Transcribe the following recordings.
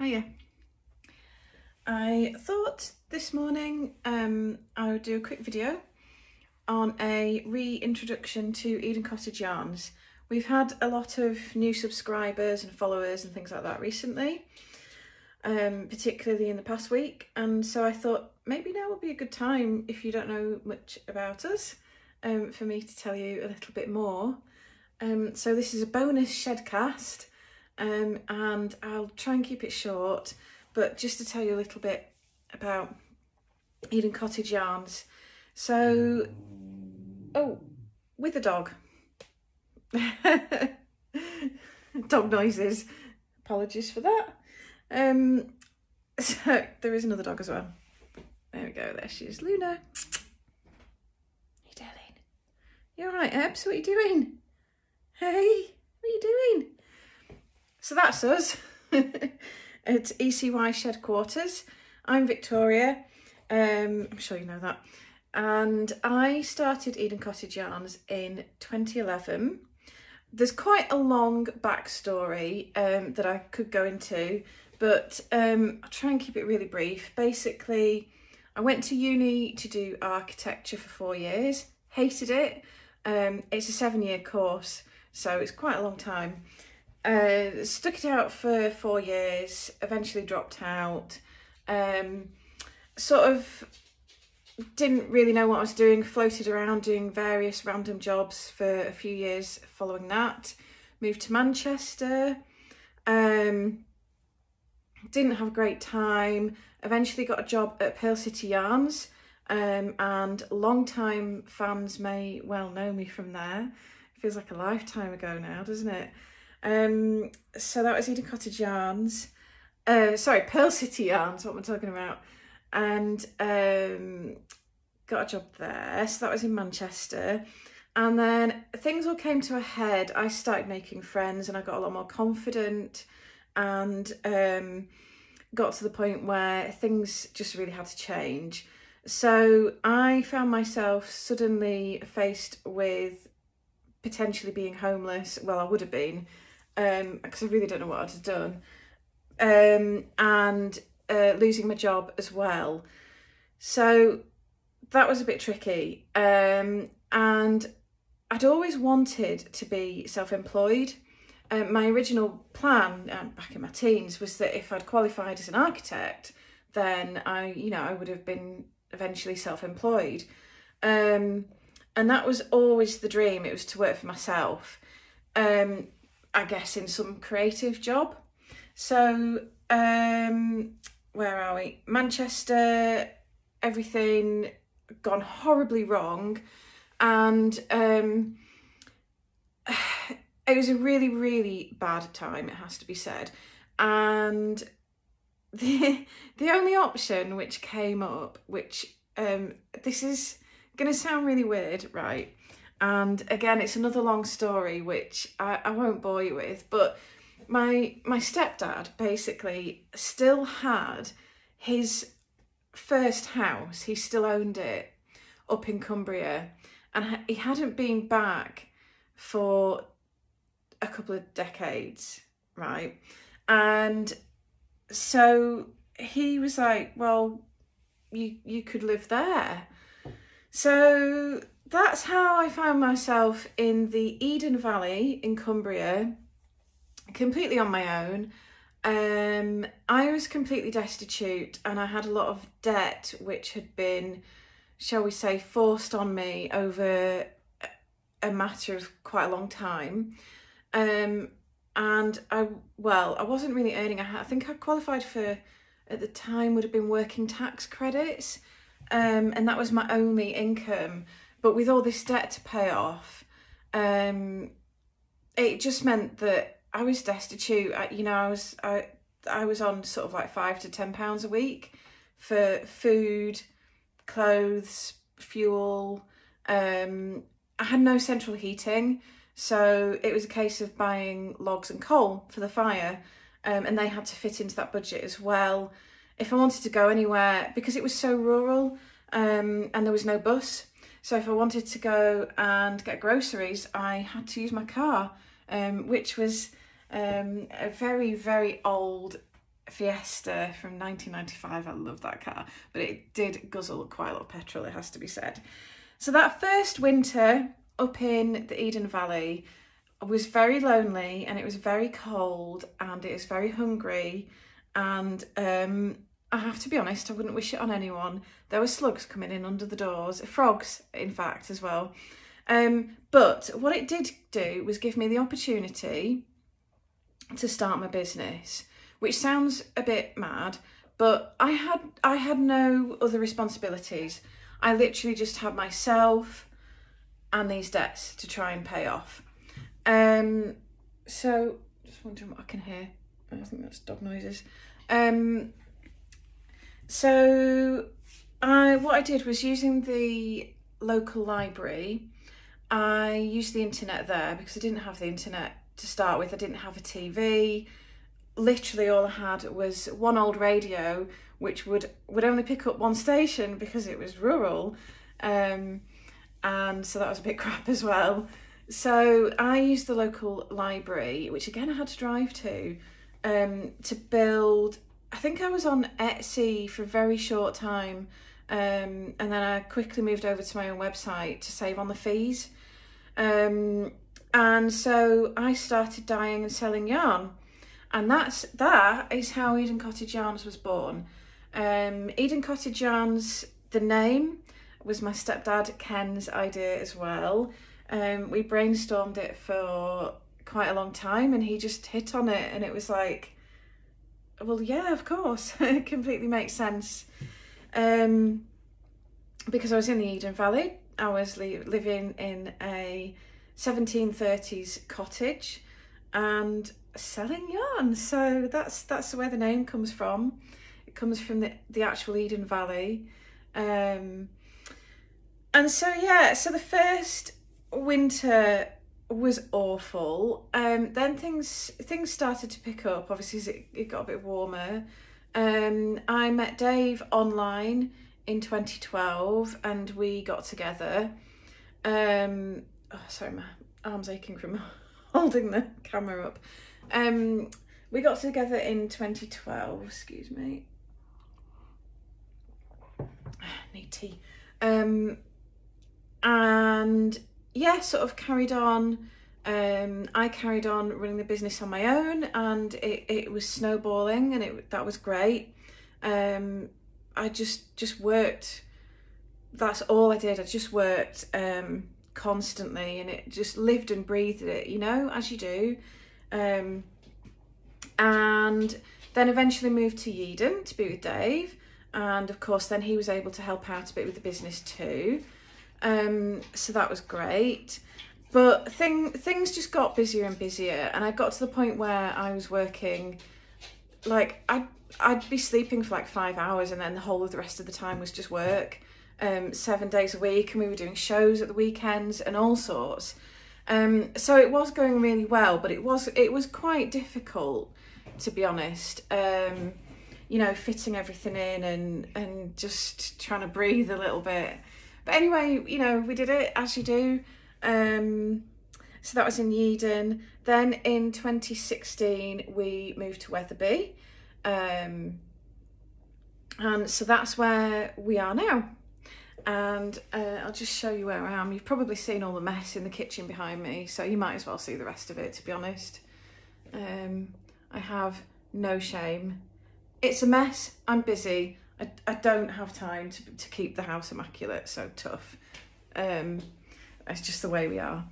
Hiya. I thought this morning um, I would do a quick video on a reintroduction to Eden Cottage Yarns. We've had a lot of new subscribers and followers and things like that recently, um, particularly in the past week. And so I thought maybe now would be a good time, if you don't know much about us, um, for me to tell you a little bit more. Um, so this is a bonus shedcast um, and I'll try and keep it short, but just to tell you a little bit about Eden Cottage Yarns. So, oh, with a dog. dog noises. Apologies for that. Um, so there is another dog as well. There we go. There she is, Luna. Hey, darling. You all right, Ebbs? What are you doing? Hey, what are you doing? So that's us at ECY Shed Quarters. I'm Victoria. Um, I'm sure you know that. And I started Eden Cottage Yarns in 2011. There's quite a long backstory um, that I could go into, but um, I'll try and keep it really brief. Basically, I went to uni to do architecture for four years, hated it. Um, it's a seven year course, so it's quite a long time. Uh, stuck it out for four years, eventually dropped out. Um, sort of didn't really know what I was doing, floated around doing various random jobs for a few years following that. Moved to Manchester. Um, didn't have a great time. Eventually got a job at Purl City Yarns. Um, and long-time fans may well know me from there. It feels like a lifetime ago now, doesn't it? Um, so that was Eden Cottage Yarns. Uh, sorry, Purl City Yarns, what am I talking about? And um, got a job there. So that was in Manchester. And then things all came to a head. I started making friends and I got a lot more confident and um, got to the point where things just really had to change. So I found myself suddenly faced with potentially being homeless. Well, I would have been because um, I really don't know what I'd have done. Um, and uh, losing my job as well. So that was a bit tricky. Um, and I'd always wanted to be self employed. Um, my original plan um, back in my teens was that if I'd qualified as an architect, then I, you know, I would have been eventually self employed. Um, and that was always the dream. It was to work for myself. Um, I guess, in some creative job. So, um, where are we? Manchester, everything gone horribly wrong. And um, it was a really, really bad time, it has to be said. And the the only option which came up, which um, this is going to sound really weird, right? And again, it's another long story which I, I won't bore you with, but my my stepdad basically still had his first house. He still owned it up in Cumbria, and he hadn't been back for a couple of decades, right? And so he was like, "Well, you you could live there." So that's how I found myself in the Eden Valley in Cumbria, completely on my own. Um, I was completely destitute and I had a lot of debt which had been, shall we say, forced on me over a matter of quite a long time. Um, and I, well, I wasn't really earning. I, think I qualified for, at the time, would have been working tax credits. Um, and that was my only income. But with all this debt to pay off, um, it just meant that I was destitute. I, you know, I was I I was on sort of like five to ten pounds a week for food, clothes, fuel. Um, I had no central heating, so it was a case of buying logs and coal for the fire, um, and they had to fit into that budget as well. If I wanted to go anywhere, because it was so rural um, and there was no bus, so if I wanted to go and get groceries, I had to use my car, um, which was um, a very, very old Fiesta from 1995. I love that car, but it did guzzle quite a lot of petrol, it has to be said. So that first winter up in the Eden Valley was very lonely and it was very cold and it was very hungry and um, I have to be honest, I wouldn't wish it on anyone. There were slugs coming in under the doors, frogs, in fact, as well. Um, but what it did do was give me the opportunity to start my business, which sounds a bit mad, but I had I had no other responsibilities. I literally just had myself and these debts to try and pay off. Um, so just wondering what I can hear. I think that's dog noises. Um, so I what I did was using the local library. I used the internet there because I didn't have the internet to start with. I didn't have a TV. Literally, all I had was one old radio, which would would only pick up one station because it was rural, um, and so that was a bit crap as well. So I used the local library, which again I had to drive to, um, to build I think I was on Etsy for a very short time, um, and then I quickly moved over to my own website to save on the fees. Um, and so I started dyeing and selling yarn, and that's that is how Eden Cottage Yarns was born. Um, Eden Cottage Yarns, the name was my stepdad Ken's idea as well. Um, we brainstormed it for quite a long time, and he just hit on it, and it was like well, yeah, of course, it completely makes sense. Um, because I was in the Eden Valley, I was li- living in a 1730s cottage and selling yarn. So that's that's where the name comes from. It comes from the, the actual Eden Valley. Um, and so yeah, so the first winter was awful. Um, then things things started to pick up. Obviously, it, it got a bit warmer. Um, I met Dave online in 2012, and we got together. Um, oh, sorry, my arm's aching from holding the camera up. Um, we got together in 2012. Excuse me. Need tea. Um, yeah, sort of carried on. Um, I carried on running the business on my own, and it, it was snowballing, and it that was great. Um, I just just worked. That's all I did. I just worked um, constantly, and it just lived and breathed it, you know, as you do. Um, and then eventually moved to Yeadon to be with Dave, and of course, then he was able to help out a bit with the business too. Um, so that was great. But thing things just got busier and busier, and I got to the point where I was working, like I I'd, I'd be sleeping for like five hours, and then the whole of the rest of the time was just work, um, seven days a week, and we were doing shows at the weekends and all sorts. Um, so it was going really well, but it was it was quite difficult, to be honest. Um, you know, fitting everything in and and just trying to breathe a little bit. But anyway, you know, we did it as you do. Um, so that was in Yeadon. Then in 2016, we moved to Wetherby. Um, and so that's where we are now. And uh, I'll just show you where I am. You've probably seen all the mess in the kitchen behind me, so you might as well see the rest of it, to be honest. Um, I have no shame. It's a mess. I'm busy. I, I don't have time to, to keep the house immaculate, so tough. Um, it's just the way we are.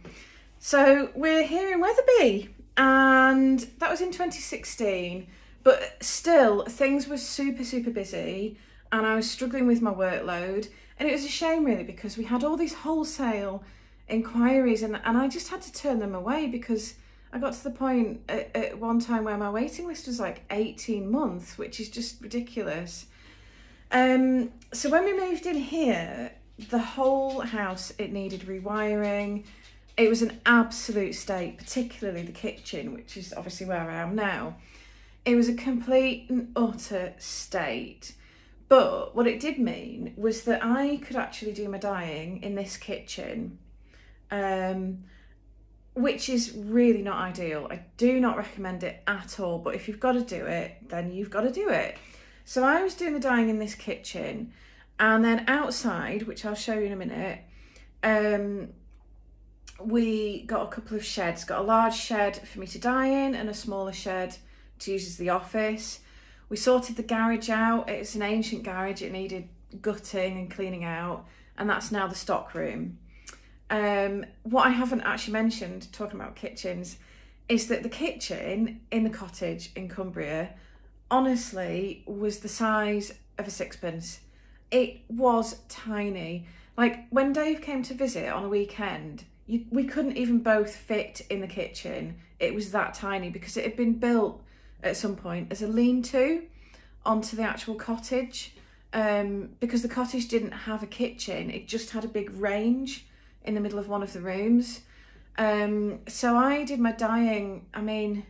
So we're here in Wetherby, and that was in 2016. But still, things were super, super busy, and I was struggling with my workload. And it was a shame, really, because we had all these wholesale inquiries, and, and I just had to turn them away because I got to the point at, at one time where my waiting list was like 18 months, which is just ridiculous. Um, so when we moved in here, the whole house it needed rewiring. It was an absolute state, particularly the kitchen, which is obviously where I am now. It was a complete and utter state. But what it did mean was that I could actually do my dyeing in this kitchen. Um, which is really not ideal. I do not recommend it at all, but if you've got to do it, then you've got to do it. So I was doing the dyeing in this kitchen, and then outside, which I'll show you in a minute, um, we got a couple of sheds. Got a large shed for me to dye in, and a smaller shed to use as the office. We sorted the garage out. It's an ancient garage. It needed gutting and cleaning out, and that's now the stock room. Um, what I haven't actually mentioned, talking about kitchens, is that the kitchen in the cottage in Cumbria honestly was the size of a sixpence. It was tiny. Like when Dave came to visit on a weekend, you, we couldn't even both fit in the kitchen. It was that tiny because it had been built at some point as a lean to onto the actual cottage. Um, because the cottage didn't have a kitchen, it just had a big range in the middle of one of the rooms. Um, so I did my dyeing. I mean,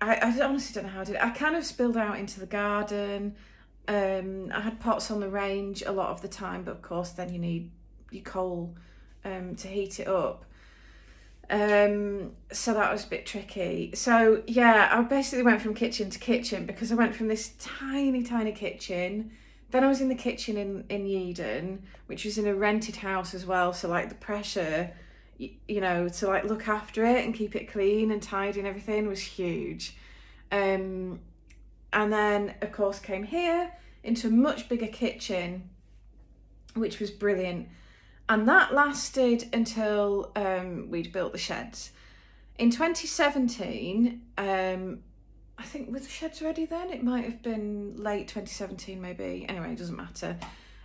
I, I honestly don't know how I did it. I kind of spilled out into the garden. Um, I had pots on the range a lot of the time, but of course, then you need your coal um, to heat it up. Um, so that was a bit tricky. So yeah, I basically went from kitchen to kitchen because I went from this tiny, tiny kitchen. Then I was in the kitchen in in Yeadon, which was in a rented house as well. So like the pressure, you, know, to like look after it and keep it clean and tidy and everything was huge. Um, and then of course came here into a much bigger kitchen, which was brilliant and that lasted until um, we'd built the sheds. In 2017, um, I think with the sheds ready then? It might have been late 2017, maybe. Anyway, it doesn't matter.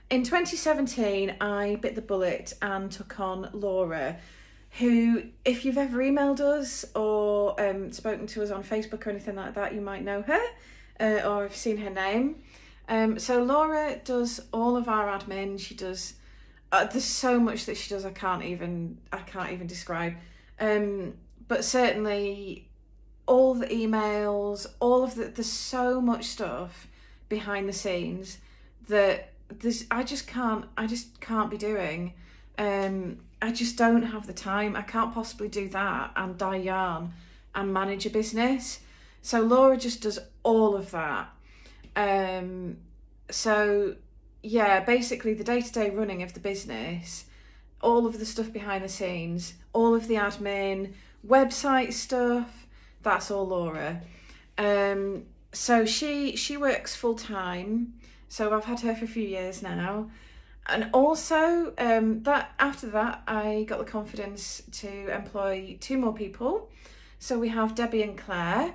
In 2017, I bit the bullet and took on Laura, who, if you've ever emailed us or um, spoken to us on Facebook or anything like that, you might know her uh, or have seen her name. Um, so Laura does all of our admin. She does uh, there's so much that she does I can't even I can't even describe. Um, but certainly all the emails, all of the there's so much stuff behind the scenes that this. I just can't I just can't be doing. Um, I just don't have the time. I can't possibly do that and dye yarn and manage a business. So Laura just does all of that. Um, so yeah, basically the day to day running of the business, all of the stuff behind the scenes, all of the admin, website stuff, that's all Laura. Um, so she she works full time. So I've had her for a few years now. And also, um, that after that, I got the confidence to employ two more people. So we have Debbie and Claire.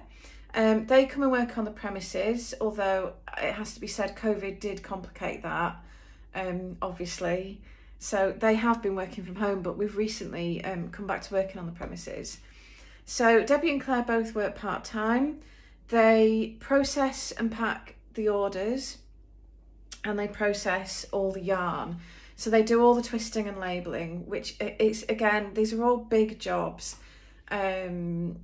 Um, they come and work on the premises, although it has to be said, COVID did complicate that, um, obviously. So they have been working from home, but we've recently um, come back to working on the premises. So Debbie and Claire both work part time. They process and pack the orders and they process all the yarn. So they do all the twisting and labeling, which is again, these are all big jobs. Um,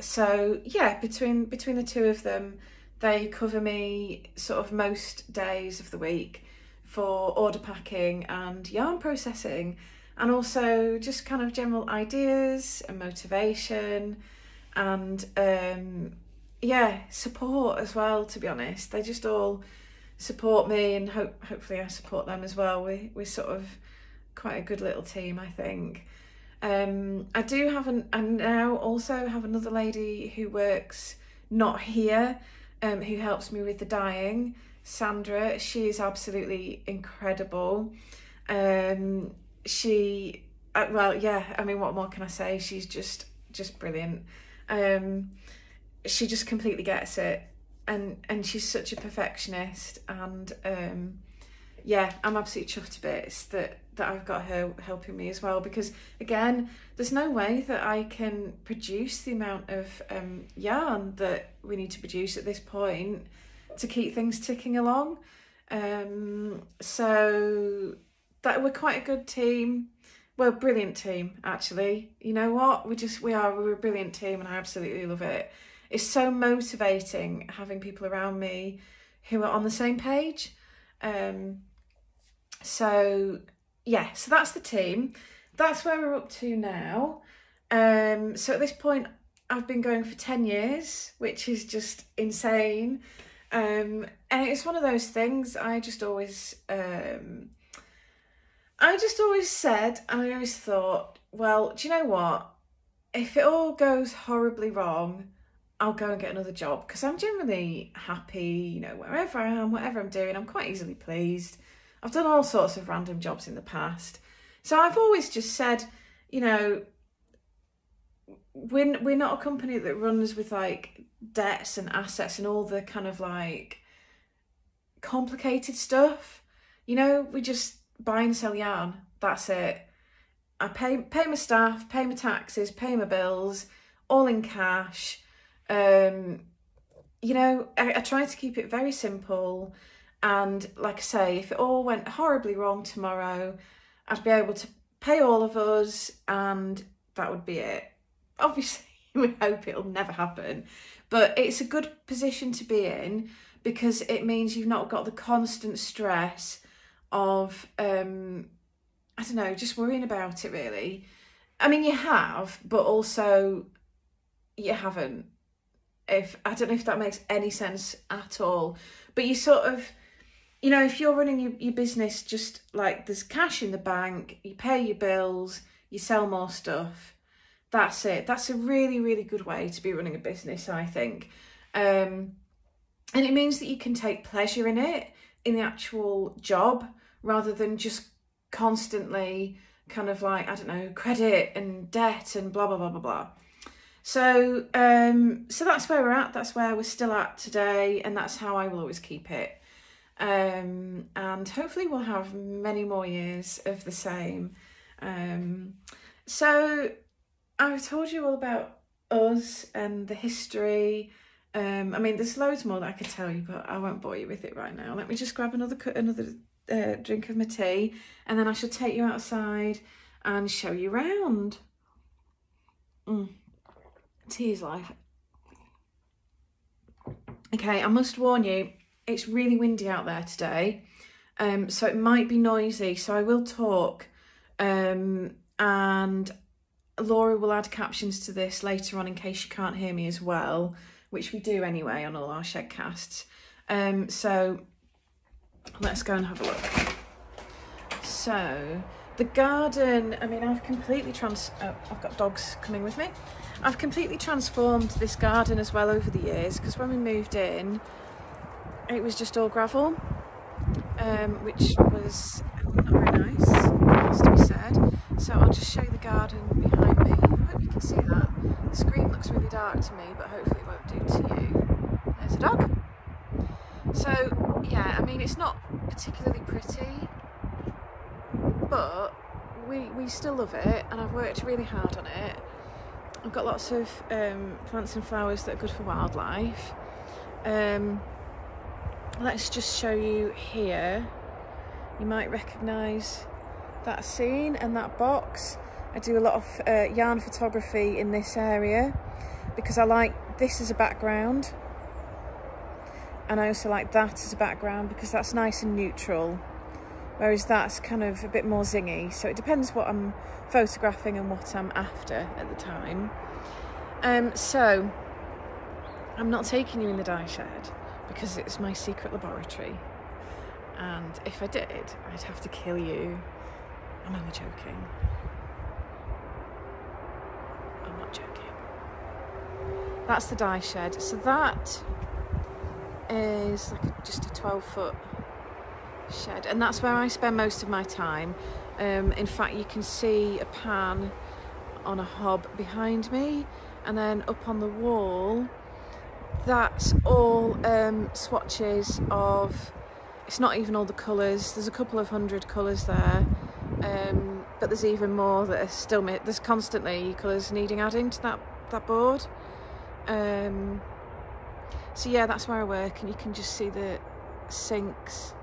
so yeah, between between the two of them, they cover me sort of most days of the week for order packing and yarn processing, and also just kind of general ideas and motivation, and um, yeah, support as well. To be honest, they just all support me, and hope hopefully I support them as well. We we're sort of quite a good little team, I think. Um, I do have an, I now also have another lady who works not here, um, who helps me with the dyeing. Sandra, she is absolutely incredible. Um, she, uh, well, yeah. I mean, what more can I say? She's just, just brilliant. Um, she just completely gets it, and and she's such a perfectionist, and um, yeah, I'm absolutely chuffed to bits that that I've got her helping me as well because again, there's no way that I can produce the amount of um, yarn that we need to produce at this point to keep things ticking along. Um, so that we're quite a good team. Well, brilliant team actually. You know what? We just we are we're a brilliant team and I absolutely love it. It's so motivating having people around me who are on the same page. Um, so yeah, so that's the team. That's where we're up to now. Um, so at this point, I've been going for 10 years, which is just insane. Um, and it's one of those things I just always, um, I just always said, and I always thought, well, do you know what? If it all goes horribly wrong, I'll go and get another job because I'm generally happy, you know, wherever I am, whatever I'm doing, I'm quite easily pleased. I've done all sorts of random jobs in the past. So I've always just said, you know, we're, we're not a company that runs with like debts and assets and all the kind of like complicated stuff. You know, we just buy and sell yarn. That's it. I pay pay my staff, pay my taxes, pay my bills, all in cash. Um, you know, I, I try to keep it very simple. And like I say, if it all went horribly wrong tomorrow, I'd be able to pay all of us and that would be it. Obviously, we hope it'll never happen, but it's a good position to be in because it means you've not got the constant stress of, um, I don't know, just worrying about it really. I mean, you have, but also you haven't. If I don't know if that makes any sense at all, but you sort of you know, if you're running your, your business just like there's cash in the bank, you pay your bills, you sell more stuff, that's it. That's a really, really good way to be running a business, I think. Um, and it means that you can take pleasure in it, in the actual job, rather than just constantly kind of like, I don't know, credit and debt and blah, blah, blah, blah, blah. So, um, so that's where we're at. That's where we're still at today. And that's how I will always keep it. Um, and hopefully we'll have many more years of the same. Um, so I've told you all about us and the history. Um, I mean, there's loads more that I could tell you, but I won't bore you with it right now. Let me just grab another another uh, drink of my tea, and then I shall take you outside and show you around. Mm. Tea is life. Okay, I must warn you, it's really windy out there today, um, so it might be noisy. So I will talk, um, and Laura will add captions to this later on in case you can't hear me as well, which we do anyway on all our shedcasts. Um, so let's go and have a look. So the garden, I mean, I've completely trans. Oh, I've got dogs coming with me. I've completely transformed this garden as well over the years because when we moved in, it was just all gravel, um, which was not very nice, has to be said. So I'll just show you the garden behind me. I hope you can see that. The screen looks really dark to me, but hopefully it won't do to you. There's a dog. So yeah, I mean it's not particularly pretty, but we we still love it, and I've worked really hard on it. I've got lots of um, plants and flowers that are good for wildlife. Um, let's just show you here. You might recognise that scene and that box. I do a lot of uh, yarn photography in this area because I like this as a background and I also like that as a background because that's nice and neutral whereas that's kind of a bit more zingy so it depends what I'm photographing and what I'm after at the time um, so I'm not taking you in the dye shed because it's my secret laboratory. And if I did, I'd have to kill you. I'm only joking. I'm not joking. That's the dye shed. So that is like just a 12 foot shed, and that's where I spend most of my time. Um, in fact, you can see a pan on a hob behind me, and then up on the wall that's all um, swatches of it's not even all the colours there's a couple of hundred colours there um, but there's even more that are still there's constantly colours needing adding to that that board um, so yeah that's where I work and you can just see the sinks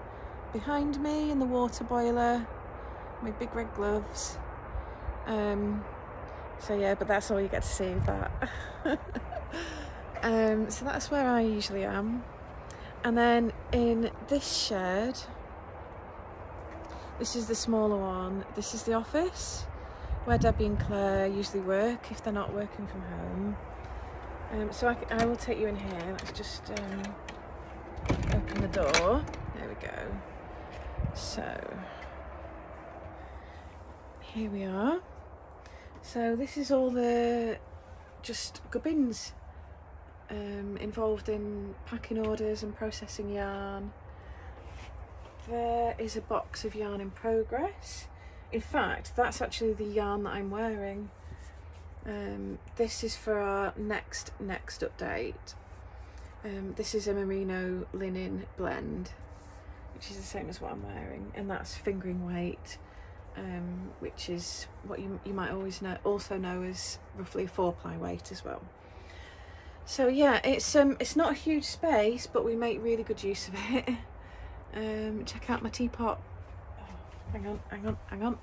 behind me and the water boiler my big red gloves um, so yeah but that's all you get to see of that Um, so that's where I usually am. And then in this shed, this is the smaller one, this is the office. where Debbie and Claire usually work if they're not working from home. Um, so I, I, will take you in here. Let's just um, open the door. There we go. So here we are. So this is all the just gubbins um, involved in packing orders and processing yarn. There is a box of yarn in progress. In fact, that's actually the yarn that I'm wearing. Um, this is for our next next update. Um, this is a merino linen blend, which is the same as what I'm wearing, and that's fingering weight, um, which is what you you might always know also know as roughly a four ply weight as well. So yeah, it's um it's not a huge space, but we make really good use of it. Um, check out my teapot. Oh, hang on, hang on, hang on.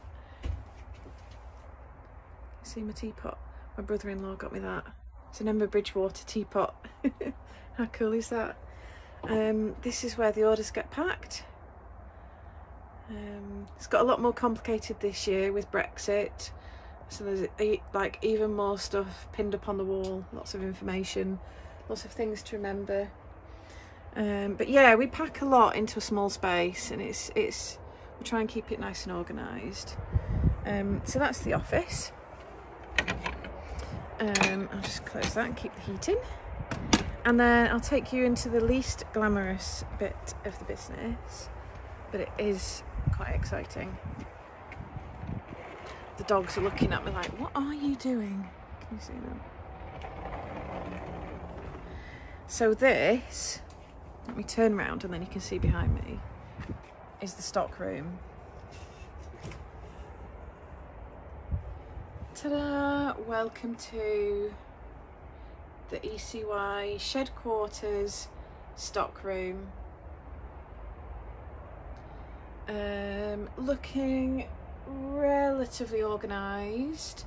See my teapot. My brother-in-law got me that. It's an Emma Bridgewater teapot. How cool is that? Um, this is where the orders get packed. Um, it's got a lot more complicated this year with Brexit. So there's like even more stuff pinned up on the wall, lots of information, lots of things to remember. Um, but yeah, we pack a lot into a small space, and it's it's we try and keep it nice and organised. Um, so that's the office. Um, I'll just close that and keep the heat in. And then I'll take you into the least glamorous bit of the business, but it is quite exciting. The dogs are looking at me like, what are you doing? Can you see them? So this let me turn around and then you can see behind me is the stock room. Ta-da! Welcome to the ECY shed quarters stock room. Um, looking relatively organised.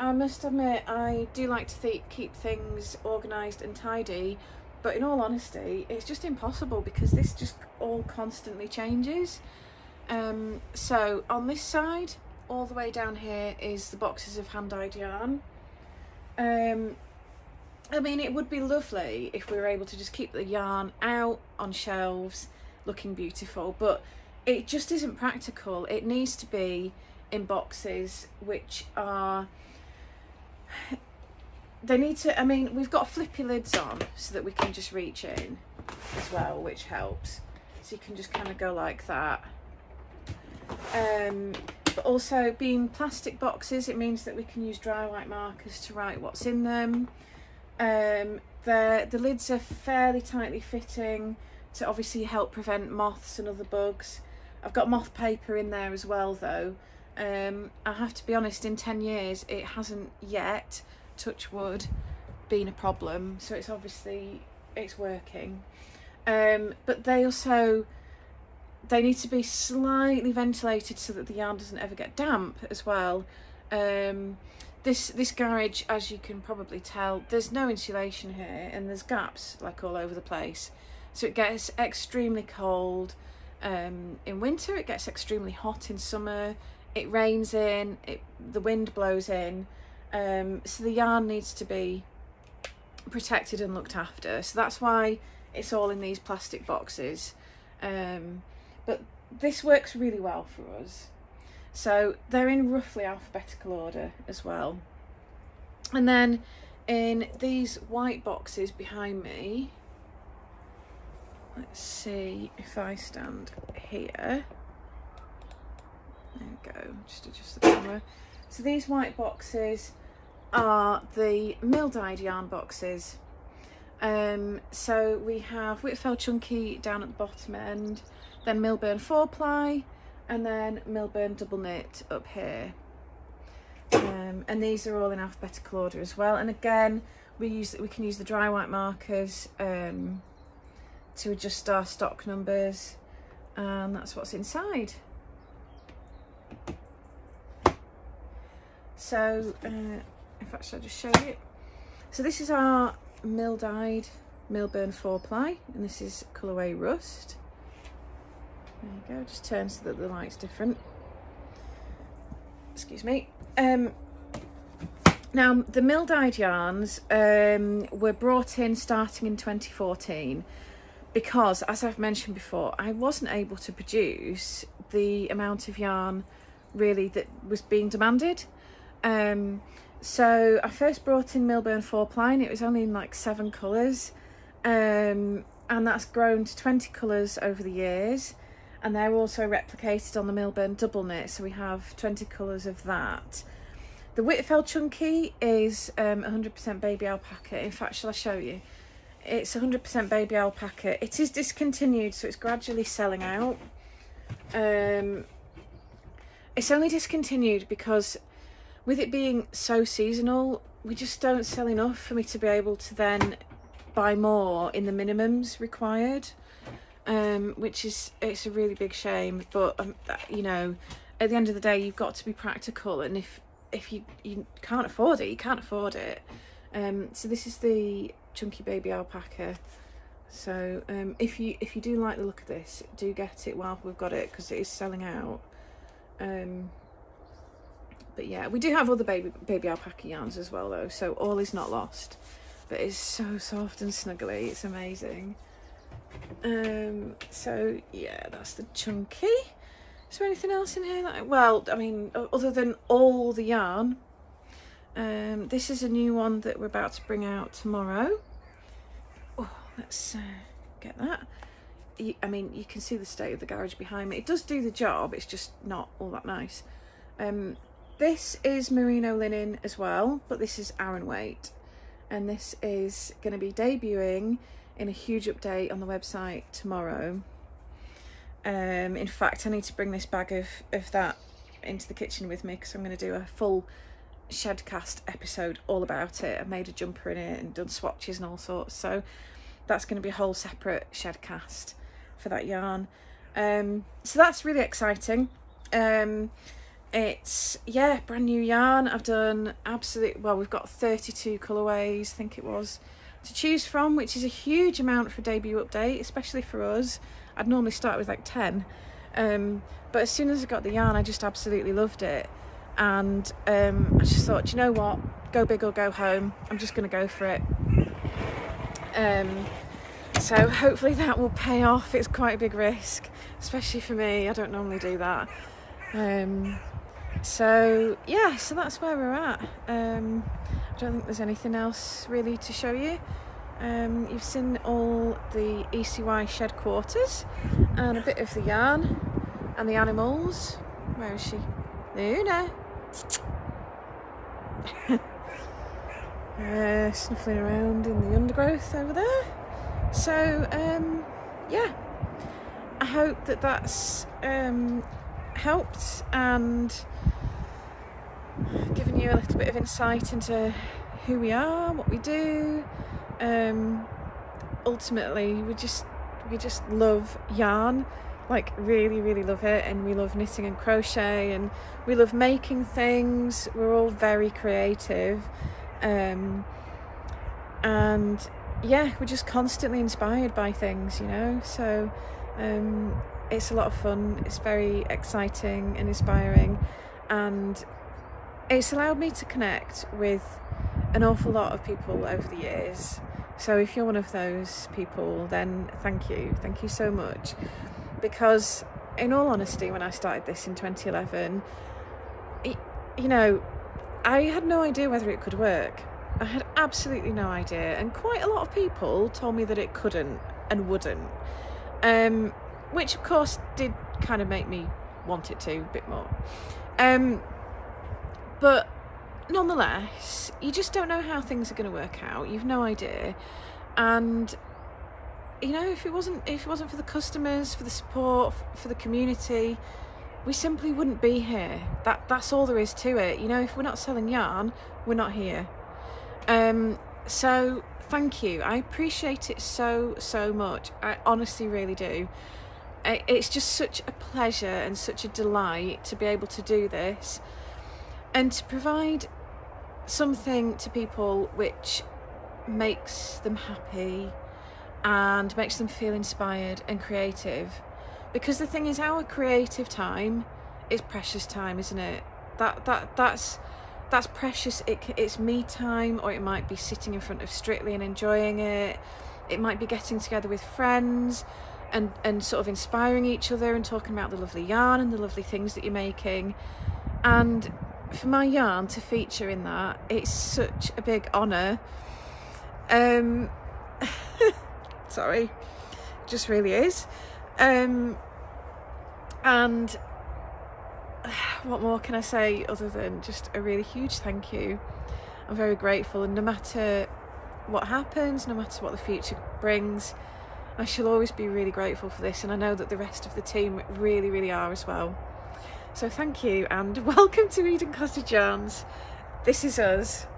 I must admit, I do like to th keep things organised and tidy, but in all honesty, it's just impossible because this just all constantly changes. Um, so on this side, all the way down here is the boxes of hand-dyed yarn. Um, I mean, it would be lovely if we were able to just keep the yarn out on shelves looking beautiful, but it just isn't practical. It needs to be in boxes which are they need to, I mean, we've got flippy lids on so that we can just reach in as well, which helps. So you can just kind of go like that. Um, but also being plastic boxes, it means that we can use dry white markers to write what's in them. Um, the, the lids are fairly tightly fitting to obviously help prevent moths and other bugs. I've got moth paper in there as well though. Um, I have to be honest, in 10 years it hasn't yet touch wood, been a problem. So it's obviously it's working. Um, but they also they need to be slightly ventilated so that the yarn doesn't ever get damp as well. Um, this this garage, as you can probably tell, there's no insulation here, and there's gaps like all over the place. So it gets extremely cold um, in winter. It gets extremely hot in summer. It rains in. It the wind blows in. Um, so the yarn needs to be protected and looked after. So that's why it's all in these plastic boxes. Um, but this works really well for us. So they're in roughly alphabetical order as well. And then in these white boxes behind me, let's see if I stand here. There we go, just adjust the camera. So these white boxes are the mill dyed yarn boxes. Um, so we have Whitfell Chunky down at the bottom end, then Millburn 4 ply, and then Millburn double knit up here. Um, and these are all in alphabetical order as well. And again, we use we can use the dry white markers um, to adjust our stock numbers, and that's what's inside. So uh, in fact I'll just show you so this is our mill dyed Millburn 4 ply and this is colourway rust there you go just turn so that the light's different excuse me Um, now, the mill dyed yarns um, were brought in starting in 2014 because, as I've mentioned before, I wasn't able to produce the amount of yarn really that was being demanded. Um, so I first brought in Millburn 4 ply, and it was only in like seven colours. Um, and that's grown to 20 colours over the years. And they're also replicated on the Millburn double knit, so we have 20 colours of that. The Whitfell Chunky is um, 100% baby alpaca. In fact, shall I show you? It's 100% baby alpaca. It is discontinued, so it's gradually selling out. Um, it's only discontinued because with it being so seasonal, we just don't sell enough for me to be able to then buy more in the minimums required. Um, which is it's a really big shame, but um, you know, at the end of the day, you've got to be practical, and if if you you can't afford it, you can't afford it. Um, so this is the chunky baby alpaca. So um, if you if you do like the look of this, do get it while we've got it because it is selling out. Um, but yeah, we do have other baby baby alpaca yarns as well though, so all is not lost. But it's so soft and snuggly, it's amazing. Um, so yeah, that's the chunky. Is there anything else in here? That, well, I mean, other than all the yarn, um, this is a new one that we're about to bring out tomorrow. Oh, let's uh, get that. I mean, you can see the state of the garage behind me. It does do the job, it's just not all that nice. Um, this is merino linen as well, but this is Aran weight. And this is going to be debuting in a huge update on the website tomorrow. Um, in fact, I need to bring this bag of, of that into the kitchen with me because I'm going to do a full shedcast episode all about it. I've made a jumper in it and done swatches and all sorts. So that's going to be a whole separate shedcast for that yarn. Um, so that's really exciting. Um, it's, yeah, brand new yarn. I've done absolute, well, we've got 32 colourways, I think it was, to choose from, which is a huge amount for debut update, especially for us. I'd normally start with like 10. Um, but as soon as I got the yarn, I just absolutely loved it. And um, I just thought, you know what, go big or go home. I'm just going to go for it. Um, so hopefully that will pay off. It's quite a big risk, especially for me. I don't normally do that. Um, so yeah, so that's where we're at. Don't think there's anything else really to show you. Um, you've seen all the ECY shed quarters and a bit of the yarn and the animals. Where is she? Luna. uh, snuffling around in the undergrowth over there. So um, yeah, I hope that that's um, helped and you a little bit of insight into who we are, what we do, um, ultimately we just we just love yarn. Like really really love it and we love knitting and crochet and we love making things. We're all very creative. Um, and yeah we're just constantly inspired by things you know? So um, it's a lot of fun. It's very exciting and inspiring. And it's allowed me to connect with an awful lot of people over the years so if you're one of those people, then thank you. Thank you so much. Because, in all honesty, when I started this in 2011, it, you know, I had no idea whether it could work. I had absolutely no idea. And quite a lot of people told me that it couldn't and wouldn't. Um, which, of course, did kind of make me want it to a bit more. Um, but nonetheless, you just don't know how things are going to work out. You've no idea, and you know if it wasn't if it wasn't for the customers, for the support, for the community, we simply wouldn't be here. That that's all there is to it. You know, if we're not selling yarn, we're not here. Um, so thank you. I appreciate it so so much. I honestly really do. It's just such a pleasure and such a delight to be able to do this and to provide something to people which makes them happy and makes them feel inspired and creative. Because the thing is, our creative time is precious time, isn't it? that that that's that's precious it, it's me time or it might be sitting in front of strictly and enjoying it it might be getting together with friends and and sort of inspiring each other and talking about the lovely yarn and the lovely things that you're making and for my yarn to feature in that it's such a big honor um sorry just really is. Um and what more can I say other than just a really huge thank you? I'm very grateful and no matter what happens no matter what the future brings I shall always be really grateful for this and I know that the rest of the team really really are as well so thank you and welcome to Eden Cottage Yarns. This is us